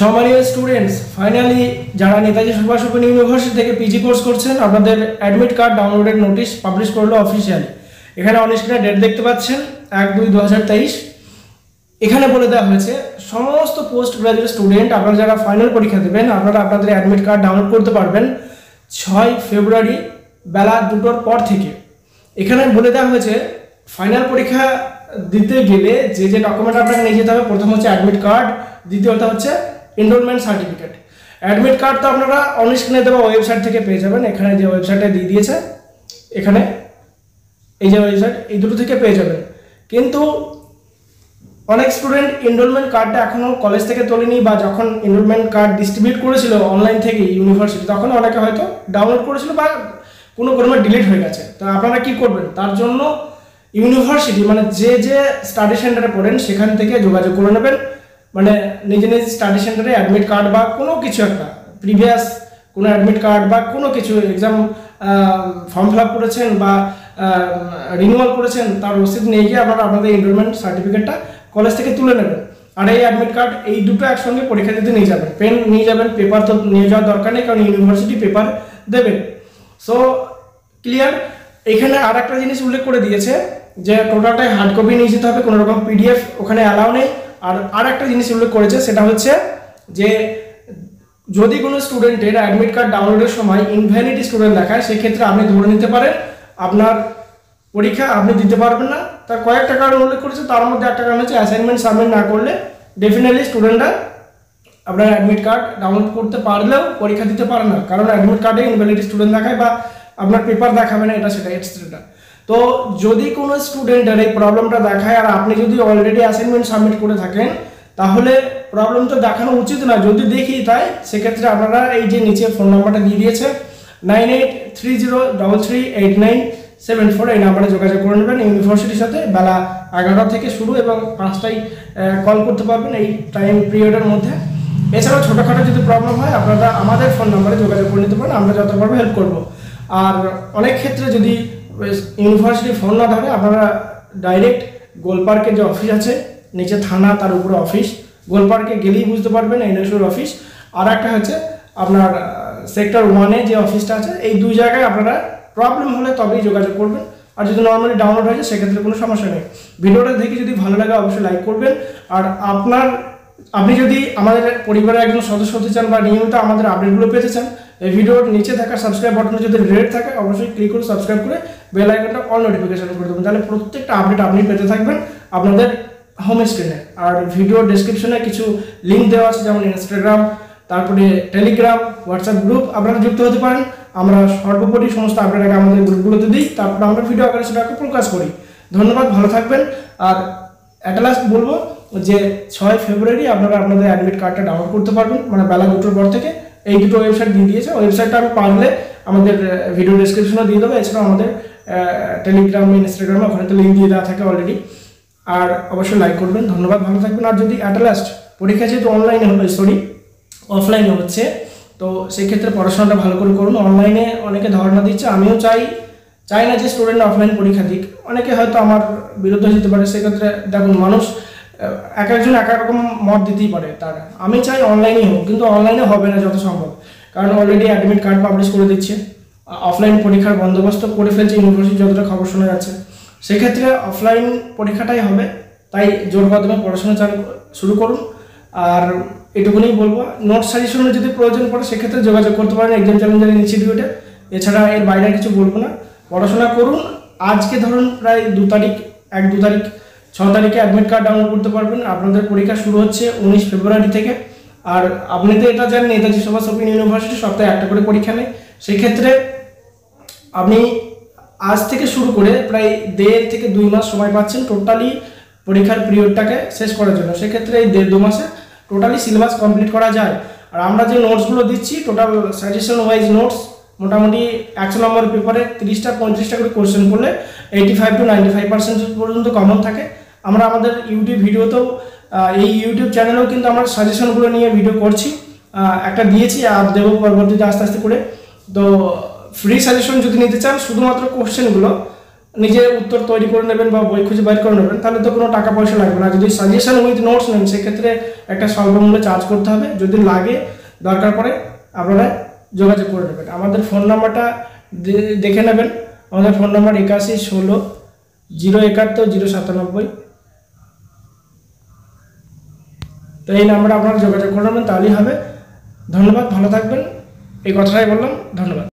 সম্মানীয় students finally যারা Netaji Subhas open university থেকে পিজি কোর্স করছেন, আপনাদের অ্যাডমিট কার্ড ডাউনলোডের নোটিশ পাবলিশ করল অফিসিয়ালি এখানে অন স্ক্রিনে ডেট দেখতে পাচ্ছেন, এক দুই দু এখানে বলে দেওয়া হয়েছে, সমস্ত পোস্ট গ্রাজুয়েট স্টুডেন্ট আপনারা যারা ফাইনাল পরীক্ষা দেবেন, আপনারা আপনাদের অ্যাডমিট কার্ড ডাউনলোড করতে পারবেন ছয় ফেব্রুয়ারি বেলা দুটোর পর থেকে। এখানে বলে দেওয়া হয়েছে ফাইনাল পরীক্ষা দিতে গেলে যে যে ডকুমেন্ট আপনাকে নিয়ে যেতে হবে, প্রথম হচ্ছে অ্যাডমিট কার্ড দ্বিতীয়টা হচ্ছে এনরোলমেন্ট সার্টিফিকেট অ্যাডমিট কার্ড তো আপনারা অন স্ক্রিনে দেওয়া ওয়েবসাইট থেকে পেয়ে যাবেন। এখানে যে ওয়েবসাইটে দিয়ে দিয়েছে, এখানে এই যে ওয়েবসাইট এই দুটো থেকে পেয়ে যাবেন। কিন্তু অনেক স্টুডেন্ট এনরোলমেন্ট কার্ডটা এখনও কলেজ থেকে তোলেনি বা যখন এনরোলমেন্ট কার্ড ডিস্ট্রিবিউট করেছিল অনলাইন থেকে ইউনিভার্সিটি তখন অনেকে হয়তো ডাউনলোড করেছিল বা কোনো ক্রমে ডিলিট হয়ে গেছে। তো আপনারা কি করবেন? তার জন্য ইউনিভার্সিটি মানে যে যে স্টাডি সেন্টারে পড়েন, সেখান থেকে যোগাযোগ করে নেবেন। মানে নিজ নিজ স্টাডি সেন্টারে অ্যাডমিট কার্ড বা কোনো কিছু একটা প্রিভিয়াস কোনো অ্যাডমিট কার্ড বা কোনো কিছু এক্সাম ফর্ম ফিল আপ করেছেন বা রিনিউয়াল করেছেন, তার রসিদ নিয়ে গিয়ে আপনারা আপনাদের এনরোলমেন্ট সার্টিফিকেটটা কলেজ থেকে তুলে নেবেন। আর এই অ্যাডমিট কার্ড এই দুটো একসঙ্গে পরীক্ষা দিতে নিয়ে যাবেন। পেন নিয়ে যাবেন পেপার তো নিয়ে যাওয়ার দরকার নেই, কারণ ইউনিভার্সিটি পেপার দেবেন সো ক্লিয়ার এখানে আর একটা জিনিস উল্লেখ করে দিয়েছে যে টোটালটাই হার্ড কপি নিয়ে যেতে হবে, কোনো রকম পিডিএফ ওখানে অ্যালাউ নেই। আর আর একটা জিনিস উল্লেখ করেছে, সেটা হচ্ছে যে যদি কোনো স্টুডেন্টের অ্যাডমিট কার্ড ডাউনলোডের সময় ইনভ্যালিড স্টুডেন্ট দেখায়, সেক্ষেত্রে আপনি ধরে নিতে পারেন আপনার পরীক্ষা আপনি দিতে পারবেন না। তার কয়েকটা কারণ উল্লেখ করেছে, তার মধ্যে একটা কারণ হচ্ছে অ্যাসাইনমেন্ট সাবমিট না করলে ডেফিনেটলি স্টুডেন্টরা আপনার অ্যাডমিট কার্ড ডাউনলোড করতে পারলেও পরীক্ষা দিতে পারে না। কারণ অ্যাডমিট কার্ডে ইনভ্যালিড স্টুডেন্ট দেখায় বা আপনার পেপার দেখাবে না, এটা সেটা এক্সট্রেটা তো যদি কোনো স্টুডেন্টের এই প্রবলেমটা দেখায়, আর আপনি যদি অলরেডি অ্যাসাইনমেন্ট সাবমিট করে থাকেন, তাহলে প্রবলেম তো দেখানো উচিত না। যদি দেখি তাই, সেক্ষেত্রে আপনারা এই যে নিচে ফোন নাম্বারটা দিয়ে দিয়েছে nine eight three zero double three eight nine seven four এই নাম্বারে যোগাযোগ করে নেবেন। ইউনিভার্সিটির সাথে বেলা এগারোটা থেকে শুরু এবং পাঁচটায় কল করতে পারবেন এই টাইম পিরিয়ডের মধ্যে। এছাড়াও ছোটোখাটো যদি প্রবলেম হয়, আপনারা আমাদের ফোন নাম্বারে যোগাযোগ করে নিতে পারেন। আমরা যত পারব হেল্প করব। আর অনেক ক্ষেত্রে যদি ইউনিভার্সিটি ফোন না ধরে আপনারা ডাইরেক্ট গোলপার্কের যে অফিস আছে, নিচে থানা, তার উপরে অফিস গোলপার্কে গেলেই বুঝতে পারবেন এনএসওর অফিস আর একটা হচ্ছে আপনার সেক্টর ওয়ানে যে অফিসটা আছে, এই দুই জায়গায় আপনারা প্রবলেম হলে তবেই যোগাযোগ করবেন। আর যদি নর্মালি ডাউনলোড হয়েছে সেক্ষেত্রে কোনো সমস্যা নেই। ভিডিওটা দেখে যদি ভালো লাগে, অবশ্যই লাইক করবেন। আর আপনার, আপনি যদি আমাদের পরিবারের একজন সদস্য হতে চান বা নিয়মিত আমাদের আপডেটগুলো পেতে চান এই ভিডিওর নিচে থাকা সাবস্ক্রাইব বাটনে যদি রেড থাকে, অবশ্যই ক্লিক করে সাবস্ক্রাইব করে বেল আইকনটা অল নোটিফিকেশন করে দেবেন। তাহলে প্রত্যেকটা আপডেট আপনি পেতে থাকবেন আপনাদের হোম স্ক্রিনে আর ভিডিও ডেসক্রিপশনে কিছু লিঙ্ক দেওয়া আছে, যেমন ইনস্টাগ্রাম তারপরে টেলিগ্রাম হোয়াটসঅ্যাপ গ্রুপ আপনারা যুক্ত হতে পারেন। আমরা সর্বোপরি সমস্ত আপডেট আগে আমাদের গ্রুপগুলোতে দিই, তারপরে আমরা ভিডিও আকারে সেটাকে প্রকাশ করি। ধন্যবাদ, ভালো থাকবেন। আর অ্যাট লাস্ট বলব যে, ছয় ফেব্রুয়ারি আপনারা আপনাদের অ্যাডমিট কার্ডটা ডাউনলোড করতে পারবেন মানে বেলা দুটোর পর থেকে। এই দুটো ওয়েবসাইট দিয়ে দিয়েছে। ওয়েবসাইটটা আমি পারলে আমাদের ভিডিও ডিসক্রিপশনে দিয়ে দেবো। এছাড়াও আমাদের টেলিগ্রাম ইনস্টাগ্রামে ওখানে তো লিঙ্ক দিয়ে দেওয়া থাকে অলরেডি আর অবশ্যই লাইক করবেন। ধন্যবাদ। ভালো থাকবেন। আর যদি অ্যাট লাস্ট পরীক্ষা যেহেতু অনলাইনে হলো সরি অফলাইনে হচ্ছে, তো সেই ক্ষেত্রে পড়াশোনাটা ভালো করে করুন। অনলাইনে অনেকে ধারণা দিচ্ছে, আমিও চাই চাই না যে স্টুডেন্ট অফলাইন পরীক্ষা দিক। অনেকে হয়তো আমার বিরুদ্ধে যেতে পারে। সেক্ষেত্রে দেখুন, মানুষ এক একজন এক রকম মত দিতেই পারে তার। আমি চাই অনলাইনেই হোক, কিন্তু অনলাইনে হবে না যত সম্ভব। কারণ অলরেডি অ্যাডমিট কার্ড পাবলিশ করে দিচ্ছে। অফলাইন পরীক্ষার বন্দোবস্ত করে ফেলছে ইউনিভার্সিটি যতটা খবর শোনা যাচ্ছে। সেক্ষেত্রে অফলাইন পরীক্ষাটাই হবে। তাই জোর কদমে পড়াশোনা চালু শুরু করুন। আর এটুকুনি বলব নোট সাজেশনের যদি প্রয়োজন পড়ে, সেক্ষেত্রে যোগাযোগ করতে পারেন এক্সাম চ্যালেঞ্জার ইনস্টিটিউটে এছাড়া এর বাইরে কিছু বলব না। পড়াশোনা করুন। আজকে ধরুন প্রায় দু তারিখ, এক দু তারিখ। ছ তারিখে অ্যাডমিট কার্ড ডাউনলোড করতে পারবেন। আপনাদের পরীক্ষা শুরু হচ্ছে উনিশ ফেব্রুয়ারি থেকে। আর আপনি তো এটা জানেন নেতাজি সুভাষ ওপেন ইউনিভার্সিটি, সপ্তাহে একটা করে পরীক্ষা নেই সেক্ষেত্রে আপনি আজ থেকে শুরু করে প্রায় দেড় থেকে দুই মাস সময় পাচ্ছেন টোটালি পরীক্ষার পিরিয়ডটাকে শেষ করার জন্য। সেক্ষেত্রে এই দেড় দু মাসে টোটালি সিলেবাস কমপ্লিট করা যায়। আর আমরা যে নোটসগুলো দিচ্ছি টোটাল সাজেশন ওয়াইজ নোটস মোটামুটি একশো নম্বর পেপারে তিরিশটা, পঁয়ত্রিশটা করে কোশ্চেন করলে eighty five to ninety five percent পর্যন্ত কমন থাকে। আমরা আমাদের ইউটিউব ভিডিওতেও এই ইউটিউব চ্যানেলেও কিন্তু আমরা সাজেশনগুলো নিয়ে ভিডিও করছি। একটা দিয়েছি আর দেবো পরবর্তীতে আস্তে আস্তে করে। তো ফ্রি সাজেশন যদি নিতে চান, শুধুমাত্র কোশ্চেনগুলো নিজে উত্তর তৈরি করে নেবেন বা বই খুঁজে বাইর করে নেবেন, তাহলে তো কোনো টাকা পয়সা লাগবে না। যদি সাজেশন উইথ নোটস নেন, সেক্ষেত্রে একটা স্বল্পমূল্যে চার্জ করতে হবে। যদি লাগে, দরকার পড়ে, আপনারা যোগাযোগ করে নেবেন। আমাদের ফোন নাম্বারটা দেখে নেবেন। আমাদের ফোন নাম্বার একাশি ষোলো, জিরো একাত্তর, জিরো সাতানব্বই। তো এই নাম্বারে আপনারা যোগাযোগ করবেন, তাহলেই হবে। ধন্যবাদ, ভালো থাকবেন। এই কথাটাই বললাম, ধন্যবাদ।